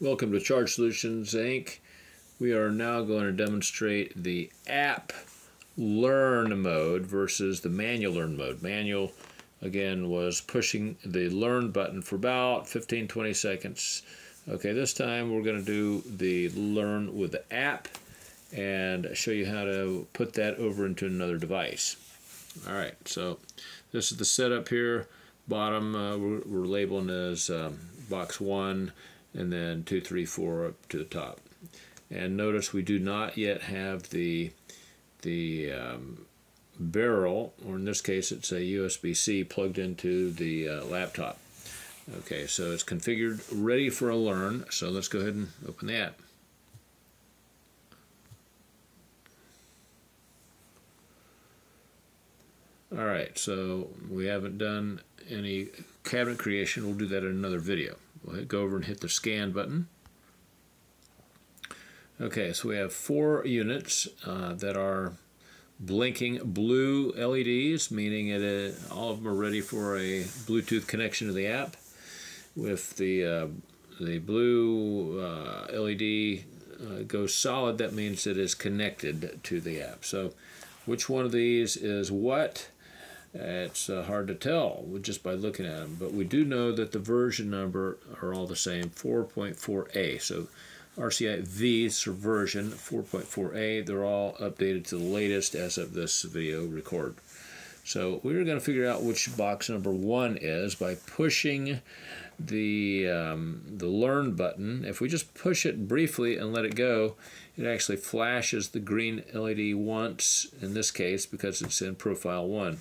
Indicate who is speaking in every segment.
Speaker 1: Welcome to Charge Solutions Inc. We are now going to demonstrate the app learn mode versus the manual learn mode. Manual, again, was pushing the learn button for about 15 20 seconds. Okay, this time we're going to do the learn with the app and show you how to put that over into another device. All right, so this is the setup here. Bottom uh, we're, we're, labeling as um, box one and then two, three, four up to the top. And notice we do not yet have the the um, barrel, or in this case it's a USB-C plugged into the uh, laptop. Okay, so it's configured, ready for a learn. So let's go ahead and open the app. All right, so we haven't done any cabinet creation. We'll do that in another video. We'll go over and hit the scan button. Okay, so we have four units uh, that are blinking blue LEDs, meaning it, uh, all of them are ready for a Bluetooth connection to the app. With the uh, the blue uh, LED uh, goes solid, that means it is connected to the app. So, which one of these is what? It's uh, hard to tell just by looking at them, but we do know that the version number are all the same, 4.4a. So RCI V version 4.4a, they're all updated to the latest as of this video record. So we're going to figure out which box number one is by pushing the um, the learn button. If we just push it briefly and let it go, it actually flashes the green LED once in this case because it's in profile one.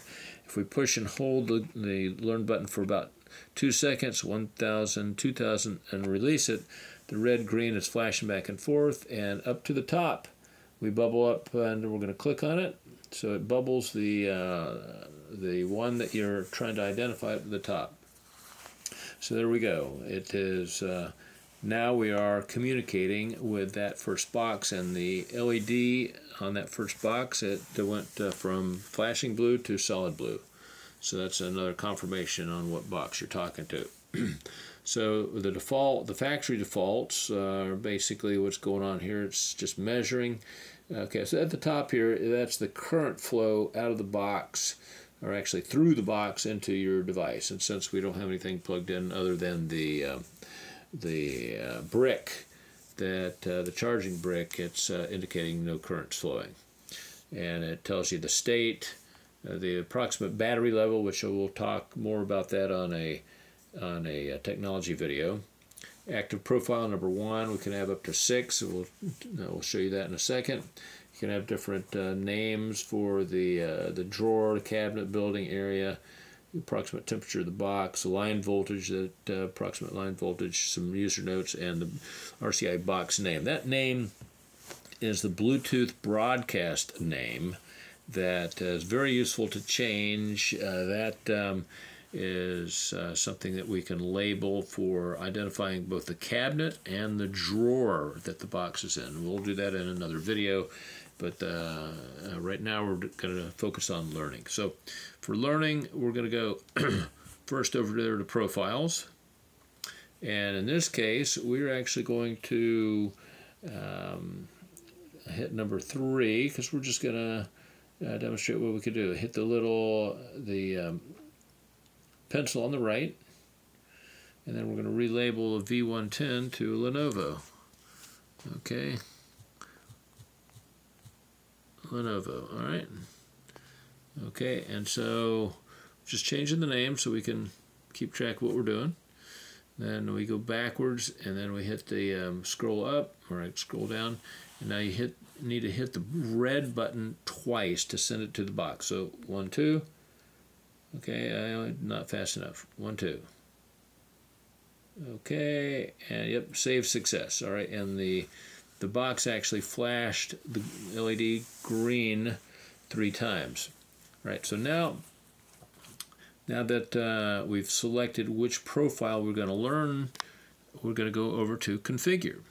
Speaker 1: If we push and hold the, the learn button for about two seconds, 1000, 2000, and release it, the red green is flashing back and forth, and up to the top, we bubble up, and we're going to click on it. So it bubbles the uh, the one that you're trying to identify at the top. So there we go. It is uh, now we are communicating with that first box, and the LED on that first box it went uh, from flashing blue to solid blue. So that's another confirmation on what box you're talking to. so the default, the factory defaults are basically what's going on here. It's just measuring. Okay, so at the top here, that's the current flow out of the box, or actually through the box into your device. And since we don't have anything plugged in other than the uh, the uh, brick, that uh, the charging brick, it's uh, indicating no current flowing, and it tells you the state, the approximate battery level, which we'll talk more about that on a on a, uh, technology video. Active profile number one, we can have up to six. We'll, we'll show you that in a second. You can have different uh, names for the, uh, the drawer, cabinet building area, approximate temperature of the box, line voltage, that uh, approximate line voltage, some user notes, and the RCI box name. That name is the Bluetooth broadcast name that is very useful to change. Uh, that um, is uh, something that we can label for identifying both the cabinet and the drawer that the box is in. We'll do that in another video, but uh, uh, right now we're going to focus on learning. So for learning, we're going to go first over there to profiles. And in this case, we're actually going to um, hit number three because we're just going to uh, demonstrate what we could do. Hit the little, the um, pencil on the right, and then we're going to relabel a V110 to Lenovo. Okay. Lenovo, all right. Okay, and so just changing the name so we can keep track of what we're doing. Then we go backwards, and then we hit the um, scroll up, or scroll down, and now you hit need to hit the red button twice to send it to the box. So one, two, Okay, I, not fast enough. One, two. Okay, and yep, save success. All right, and the the box actually flashed the LED green three times. Right, so now now that uh, we've selected which profile we're going to learn, we're going to go over to configure.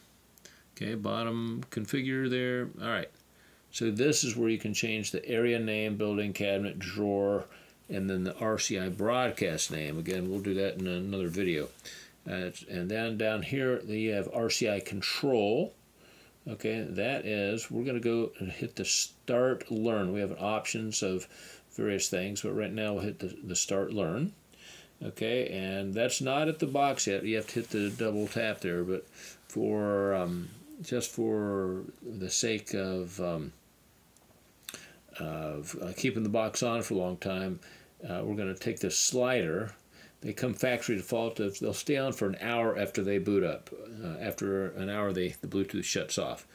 Speaker 1: Okay, bottom configure there. All right, so this is where you can change the area name, building, cabinet, drawer, and then the RCI broadcast name. Again, we'll do that in another video. Uh, and then down here you have RCI control. Okay, that is, we're going to go and hit the start learn. We have options of various things, but right now we'll hit the, the start learn. Okay, and that's not at the box yet. You have to hit the double tap there, but for um, just for the sake of, um, of uh, keeping the box on for a long time, uh, we're going to take this slider. They come factory default. They'll stay on for an hour after they boot up. Uh, after an hour, they, the Bluetooth shuts off.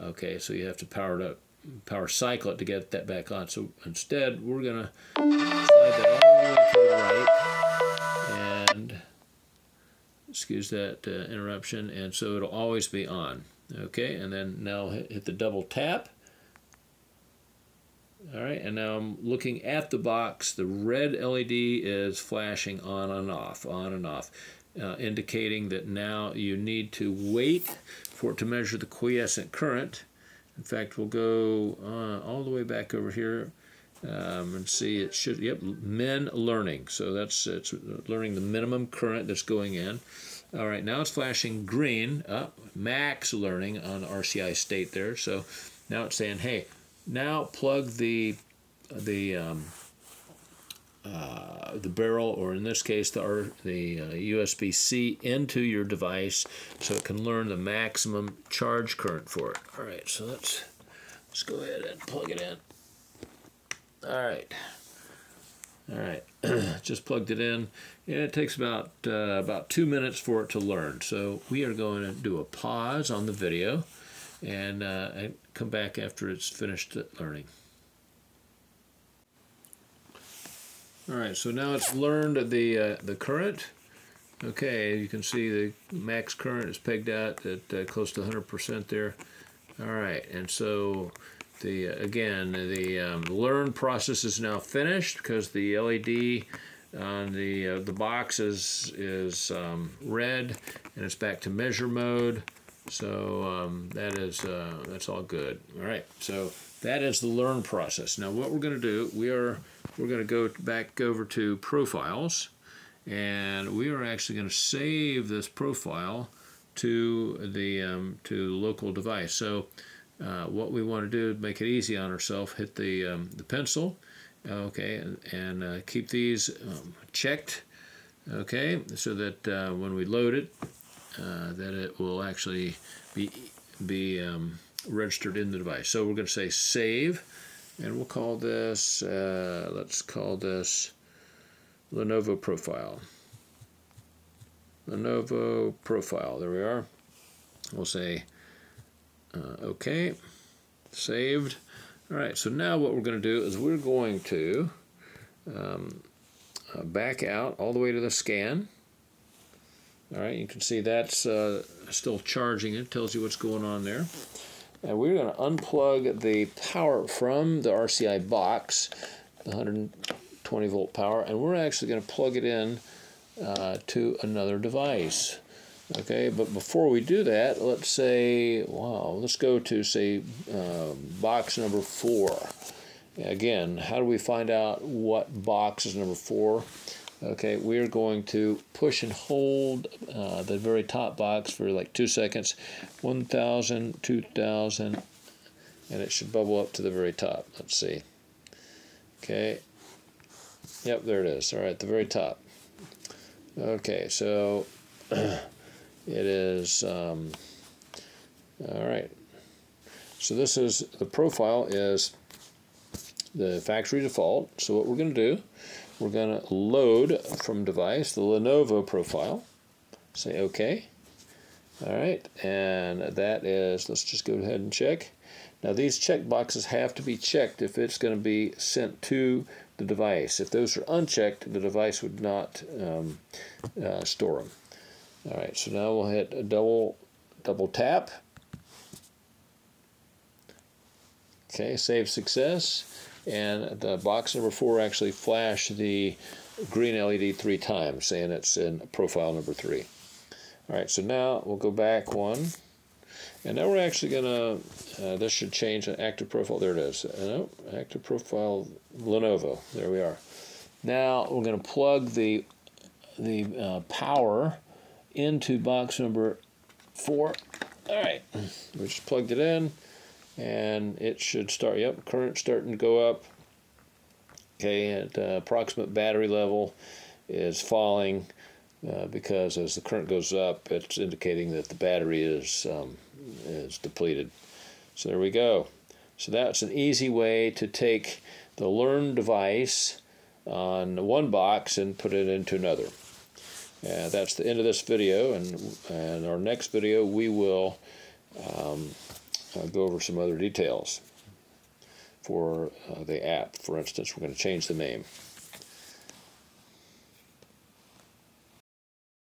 Speaker 1: Okay, so you have to power it up, power cycle it to get that back on. So instead, we're going to slide that all the way to the right. And excuse that uh, interruption. And so it'll always be on. Okay, and then now hit, hit the double tap. All right, and now I'm looking at the box. The red LED is flashing on and off, on and off, uh, indicating that now you need to wait for it to measure the quiescent current. In fact, we'll go uh, all the way back over here um, and see it should, yep, min learning. So that's it's learning the minimum current that's going in. All right, now it's flashing green, uh, max learning on RCI state there. So now it's saying, hey, now plug the the um, uh, the barrel, or in this case, the, the uh, USB-C into your device so it can learn the maximum charge current for it. All right, so let's, let's go ahead and plug it in. All right. All right, just plugged it in. And it takes about uh, about two minutes for it to learn. So we are going to do a pause on the video and, uh, come back after it's finished learning. All right, so now it's learned the uh, the current. Okay, you can see the max current is pegged out at uh, close to 100% there. All right, and so the uh, again the um, learn process is now finished because the LED on the uh, the box is is um, red and it's back to measure mode. So um, that is uh, that's all good. All right. So that is the learn process. Now what we're going to do, we are we're going to go back over to profiles, and we are actually going to save this profile to the um, to local device. So uh, what we want to do make it easy on ourselves, hit the um, the pencil, okay, and, and uh, keep these um, checked, okay, so that uh, when we load it, uh, that it will actually be, be um, registered in the device. So we're going to say save, and we'll call this, uh, let's call this Lenovo Profile. Lenovo Profile, there we are. We'll say uh, OK, saved. All right, so now what we're going to do is we're going to um, uh, back out all the way to the scan. All right, you can see that's uh, still charging. It tells you what's going on there. And we're going to unplug the power from the RCI box, the 120 volt power, and we're actually going to plug it in uh, to another device. Okay, but before we do that, let's say, wow, let's go to, say, uh, box number four. Again, how do we find out what box is number four? Okay, we're going to push and hold uh, the very top box for like two seconds, 1,000, 2,000, and it should bubble up to the very top. Let's see. Okay. Yep, there it is. All right, the very top. Okay, so it is, um, all right. So this is, the profile is the factory default. So what we're going to do we're going to load from device the Lenovo profile. Say OK. All right, and that is, let's just go ahead and check. Now these check boxes have to be checked if it's going to be sent to the device. If those are unchecked, the device would not um, uh, store them. All right, so now we'll hit a double, double tap. Okay, save success and the box number four actually flashed the green LED three times, saying it's in profile number three. All right, so now we'll go back one, and now we're actually gonna, uh, this should change an active profile, there it is, uh, no, active profile Lenovo, there we are. Now we're gonna plug the, the uh, power into box number four. All right, we just plugged it in and it should start, yep, current starting to go up. Okay, at uh, approximate battery level is falling uh, because as the current goes up, it's indicating that the battery is, um, is depleted. So there we go. So that's an easy way to take the Learn device on one box and put it into another. Uh, that's the end of this video, and, and our next video we will um, uh, go over some other details for uh, the app. For instance, we're going to change the name.